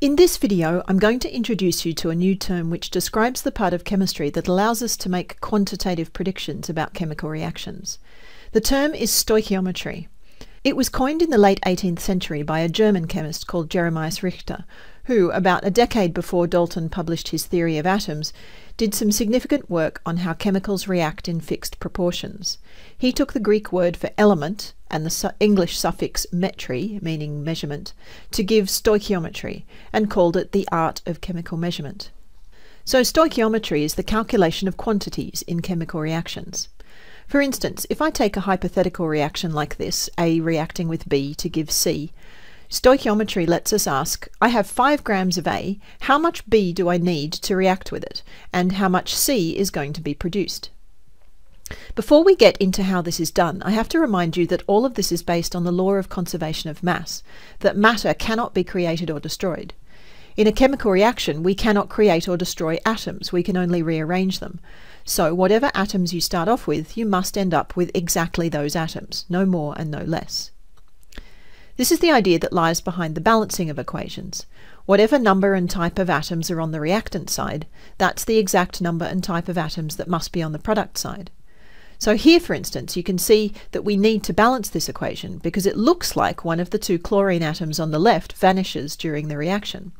In this video, I'm going to introduce you to a new term which describes the part of chemistry that allows us to make quantitative predictions about chemical reactions. The term is stoichiometry. It was coined in the late 18th century by a German chemist called Jeremias Richter, who, about a decade before Dalton published his theory of atoms, did some significant work on how chemicals react in fixed proportions. He took the Greek word for element and the su English suffix metry, meaning measurement, to give stoichiometry and called it the art of chemical measurement. So stoichiometry is the calculation of quantities in chemical reactions. For instance, if I take a hypothetical reaction like this, A reacting with B to give C, Stoichiometry lets us ask, I have 5 grams of A, how much B do I need to react with it, and how much C is going to be produced? Before we get into how this is done, I have to remind you that all of this is based on the law of conservation of mass, that matter cannot be created or destroyed. In a chemical reaction, we cannot create or destroy atoms, we can only rearrange them. So whatever atoms you start off with, you must end up with exactly those atoms, no more and no less. This is the idea that lies behind the balancing of equations. Whatever number and type of atoms are on the reactant side, that's the exact number and type of atoms that must be on the product side. So here, for instance, you can see that we need to balance this equation because it looks like one of the two chlorine atoms on the left vanishes during the reaction.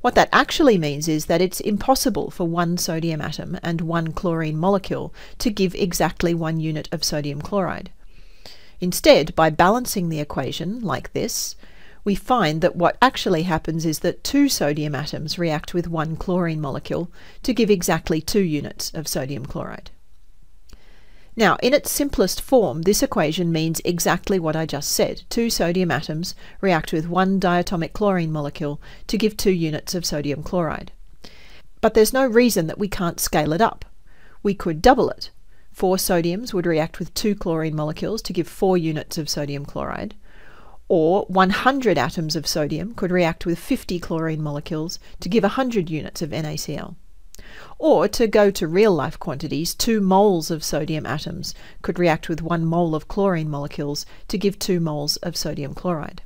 What that actually means is that it's impossible for one sodium atom and one chlorine molecule to give exactly one unit of sodium chloride. Instead, by balancing the equation like this, we find that what actually happens is that two sodium atoms react with one chlorine molecule to give exactly two units of sodium chloride. Now, in its simplest form, this equation means exactly what I just said. Two sodium atoms react with one diatomic chlorine molecule to give two units of sodium chloride. But there's no reason that we can't scale it up. We could double it. Four sodiums would react with two chlorine molecules to give four units of sodium chloride. Or 100 atoms of sodium could react with 50 chlorine molecules to give 100 units of NaCl. Or to go to real life quantities, 2 moles of sodium atoms could react with 1 mole of chlorine molecules to give 2 moles of sodium chloride.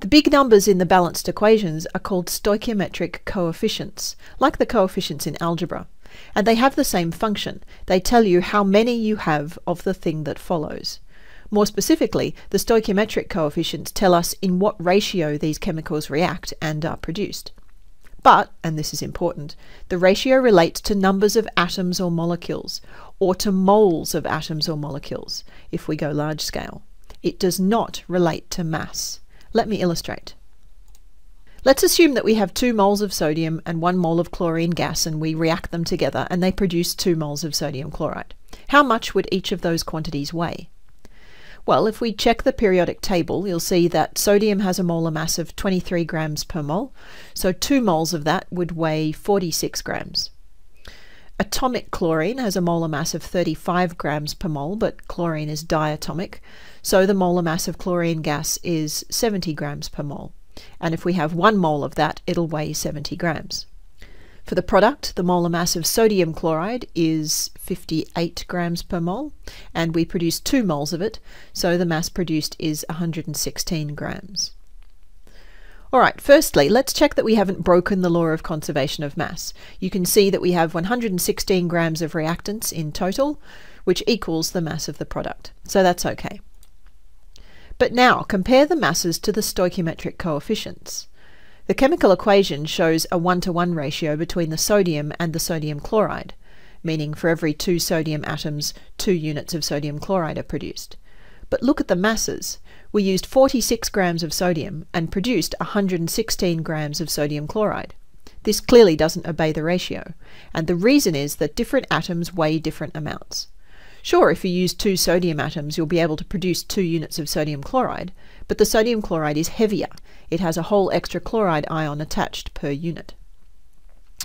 The big numbers in the balanced equations are called stoichiometric coefficients, like the coefficients in algebra. And they have the same function. They tell you how many you have of the thing that follows. More specifically, the stoichiometric coefficients tell us in what ratio these chemicals react and are produced. But, and this is important, the ratio relates to numbers of atoms or molecules, or to moles of atoms or molecules, if we go large scale. It does not relate to mass. Let me illustrate. Let's assume that we have 2 moles of sodium and 1 mole of chlorine gas and we react them together and they produce 2 moles of sodium chloride. How much would each of those quantities weigh? Well, if we check the periodic table, you'll see that sodium has a molar mass of 23 grams per mole, so 2 moles of that would weigh 46 grams. Atomic chlorine has a molar mass of 35 grams per mole, but chlorine is diatomic, so the molar mass of chlorine gas is 70 grams per mole and if we have one mole of that, it'll weigh 70 grams. For the product, the molar mass of sodium chloride is 58 grams per mole, and we produce 2 moles of it, so the mass produced is 116 grams. Alright, firstly, let's check that we haven't broken the law of conservation of mass. You can see that we have 116 grams of reactants in total, which equals the mass of the product. So that's okay. But now compare the masses to the stoichiometric coefficients. The chemical equation shows a one-to-one ratio between the sodium and the sodium chloride, meaning for every two sodium atoms, two units of sodium chloride are produced. But look at the masses. We used 46 grams of sodium and produced 116 grams of sodium chloride. This clearly doesn't obey the ratio, and the reason is that different atoms weigh different amounts. Sure, if you use two sodium atoms, you'll be able to produce two units of sodium chloride, but the sodium chloride is heavier. It has a whole extra chloride ion attached per unit.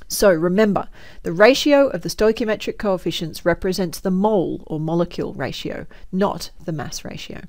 So remember, the ratio of the stoichiometric coefficients represents the mole or molecule ratio, not the mass ratio.